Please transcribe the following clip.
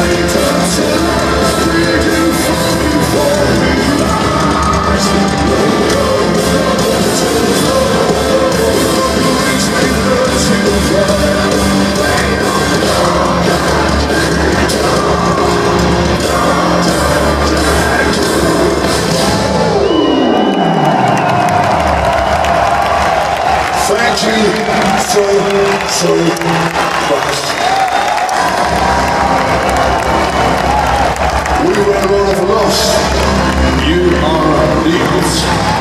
Thank you so, so much. Were all lost. You are leaders.